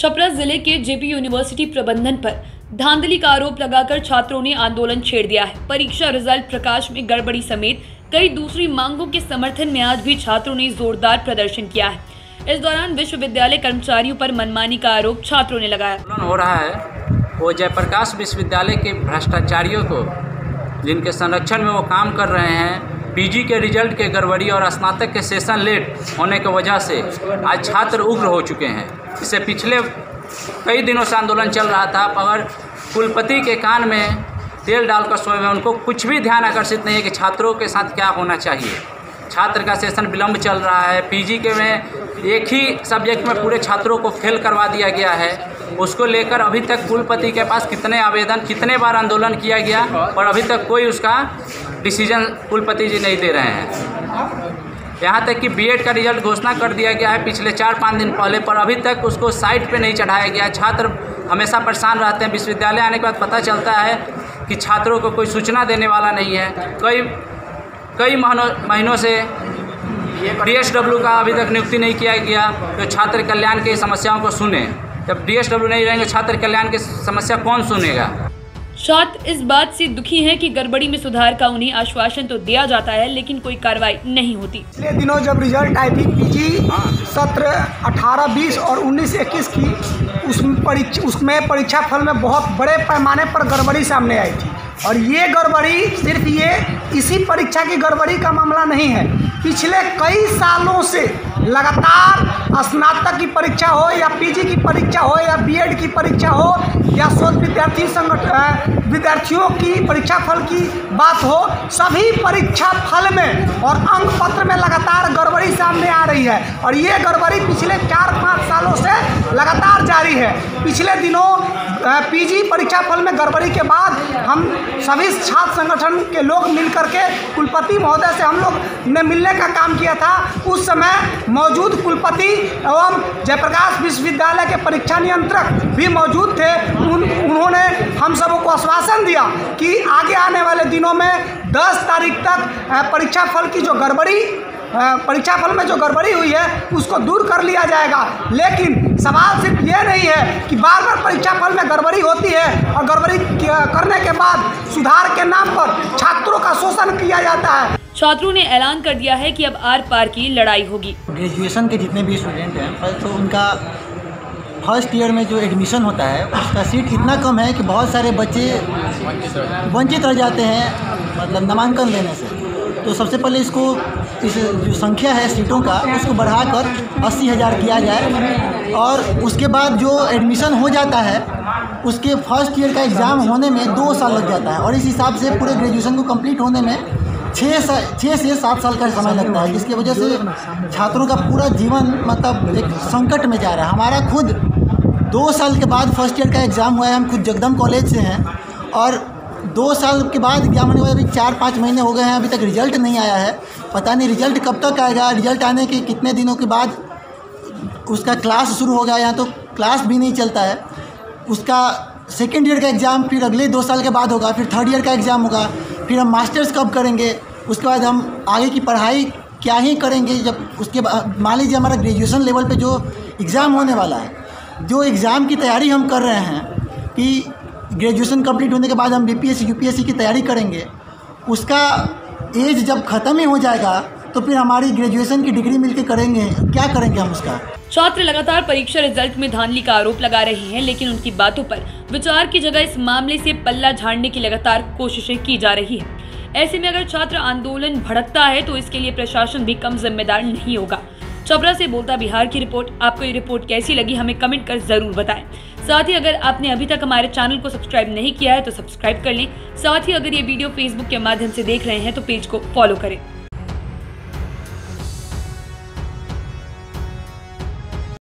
छपरा ज़िले के JP university प्रबंधन पर धांधली का आरोप लगाकर छात्रों ने आंदोलन छेड़ दिया है। परीक्षा रिज़ल्ट प्रकाश में गड़बड़ी समेत कई दूसरी मांगों के समर्थन में आज भी छात्रों ने जोरदार प्रदर्शन किया है। इस दौरान विश्वविद्यालय कर्मचारियों पर मनमानी का आरोप छात्रों ने लगाया। हो रहा है वो जयप्रकाश विश्वविद्यालय के भ्रष्टाचारियों को, जिनके संरक्षण में वो काम कर रहे हैं, पीजी के रिज़ल्ट के गड़बड़ी और स्नातक के सेशन लेट होने की वजह से आज छात्र उग्र हो चुके हैं। इससे पिछले कई दिनों से आंदोलन चल रहा था मगर कुलपति के कान में तेल डालकर सोए हुए उनको कुछ भी ध्यान आकर्षित नहीं है कि छात्रों के साथ क्या होना चाहिए। छात्र का सेशन विलम्ब चल रहा है। पीजी के में एक ही सब्जेक्ट में पूरे छात्रों को फेल करवा दिया गया है। उसको लेकर अभी तक कुलपति के पास कितने आवेदन, कितने बार आंदोलन किया गया और अभी तक कोई उसका डिसीज़न कुलपति जी नहीं दे रहे हैं। यहाँ तक कि बीएड का रिज़ल्ट घोषणा कर दिया गया है। पिछले चार पाँच दिन पहले, पर अभी तक उसको साइट पे नहीं चढ़ाया गया। छात्र हमेशा परेशान रहते हैं। विश्वविद्यालय आने के बाद पता चलता है कि छात्रों को कोई सूचना देने वाला नहीं है। कई कई महीनों से डी का अभी तक नियुक्ति नहीं किया गया तो छात्र कल्याण की समस्याओं को सुने। जब डीएसडब्ल्यू नहीं रहेंगे, छात्र कल्याण की समस्या कौन सुनेगा? छात्र इस बात से दुखी हैं कि गड़बड़ी में सुधार का उन्हें आश्वासन तो दिया जाता है, लेकिन कोई कार्रवाई नहीं होती। पिछले दिनों जब रिज़ल्ट थी पीजी, सत्र 18 20 और 19 21 की उसमें परीक्षा उसमें परीक्षा फल में बहुत बड़े पैमाने पर गड़बड़ी सामने आई थी। और ये गड़बड़ी सिर्फ़ ये इसी परीक्षा की गड़बड़ी का मामला नहीं है। पिछले कई सालों से लगातार स्नातक की परीक्षा हो या पीजी की परीक्षा हो या बीएड की परीक्षा हो या शोध विद्यार्थी संगठन विद्यार्थियों की परीक्षा फल की बात हो, सभी परीक्षा फल में और अंक पत्र में लगातार गड़बड़ी सामने आ रही है। और ये गड़बड़ी पिछले चार पाँच सालों से लगातार जारी है। पिछले दिनों पीजी परीक्षा फल में गड़बड़ी के बाद हम सभी छात्र संगठन के लोग मिल करके कुलपति महोदय से हम लोग ने मिलने का काम किया था। उस समय मौजूद कुलपति एवं जयप्रकाश विश्वविद्यालय के परीक्षा नियंत्रक भी मौजूद थे। उन, उन्होंने हम सबों को आश्वासन दिया कि आगे आने वाले दिनों में 10 तारीख तक परीक्षा फल की जो गड़बड़ी परीक्षा फल में जो गड़बड़ी हुई है उसको दूर कर लिया जाएगा। लेकिन सवाल सिर्फ़ ये नहीं है कि बार बार परीक्षा फल में गड़बड़ी होती है और गड़बड़ी करने के बाद सुधार के नाम पर छात्रों का शोषण किया जाता है। छात्रों ने ऐलान कर दिया है कि अब आर पार की लड़ाई होगी। ग्रेजुएशन के जितने भी स्टूडेंट हैं तो उनका फ़र्स्ट ईयर में जो एडमिशन होता है उसका सीट इतना कम है कि बहुत सारे बच्चे वंचित रह जाते हैं मतलब नामांकन लेने से। तो सबसे पहले इसको इस जो संख्या है सीटों का, उसको बढ़ाकर अस्सी हज़ार किया जाए। और उसके बाद जो एडमिशन हो जाता है, उसके फ़र्स्ट ईयर का एग्ज़ाम होने में दो साल लग जाता है। और इस हिसाब से पूरे ग्रेजुएशन को कंप्लीट होने में छः सा छः से सात साल का समय लगता है, जिसकी वजह से छात्रों का पूरा जीवन मतलब एक संकट में जा रहा है। हमारा खुद दो साल के बाद फ़र्स्ट ईयर का एग्ज़ाम हुआ है, हम खुद जगदम कॉलेज से हैं। और दो साल के बाद एग्ज़ाम होने के अभी चार, पाँच महीने हो गए हैं, अभी तक रिज़ल्ट नहीं आया है। पता नहीं रिज़ल्ट कब तक आएगा, रिज़ल्ट आने के कितने दिनों के बाद उसका क्लास शुरू हो गया यहाँ तो क्लास भी नहीं चलता है। उसका सेकेंड ईयर का एग्ज़ाम फिर अगले दो साल के बाद होगा, फिर थर्ड ईयर का एग्ज़ाम होगा, फिर हम मास्टर्स कब करेंगे, उसके बाद हम आगे की पढ़ाई क्या ही करेंगे, जब उसके बाद मान लीजिए हमारा ग्रेजुएशन लेवल पे जो एग्ज़ाम होने वाला है, जो एग्ज़ाम की तैयारी हम कर रहे हैं, कि ग्रेजुएशन कंप्लीट होने के बाद हम बीपीएससी, यूपीएससी की तैयारी करेंगे। उसका एज जब ख़त्म ही हो जाएगा तो फिर हमारी ग्रेजुएशन की डिग्री मिलकर करेंगे। क्या करेंगे हम उसका? छात्र लगातार परीक्षा रिज़ल्ट में धांधली का आरोप लगा रहे हैं, लेकिन उनकी बातों पर विचार की जगह इस मामले से पल्ला झाड़ने की लगातार कोशिशें की जा रही है। ऐसे में अगर छात्र आंदोलन भड़कता है तो इसके लिए प्रशासन भी कम जिम्मेदार नहीं होगा। चबरा से बोलता बिहार की रिपोर्ट। आपको ये रिपोर्ट कैसी लगी, हमें कमेंट कर ज़रूर बताएँ। साथ ही अगर आपने अभी तक हमारे चैनल को सब्सक्राइब नहीं किया है तो सब्सक्राइब कर लें। साथ ही अगर ये वीडियो फेसबुक के माध्यम से देख रहे हैं तो पेज को फॉलो करें।